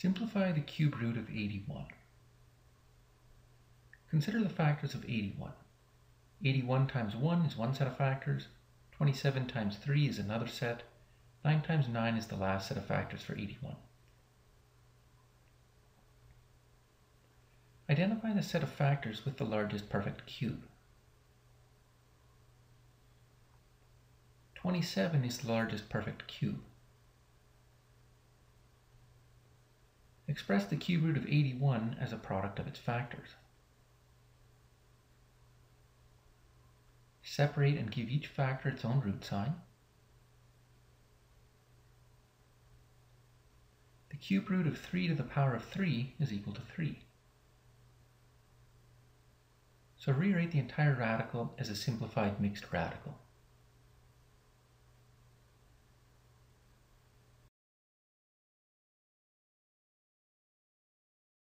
Simplify the cube root of 81. Consider the factors of 81. 81 times 1 is one set of factors, 27 times 3 is another set, 9 times 9 is the last set of factors for 81. Identify the set of factors with the largest perfect cube. 27 is the largest perfect cube. Express the cube root of 81 as a product of its factors. Separate and give each factor its own root sign. The cube root of 3 to the power of 3 is equal to 3. So rewrite the entire radical as a simplified mixed radical.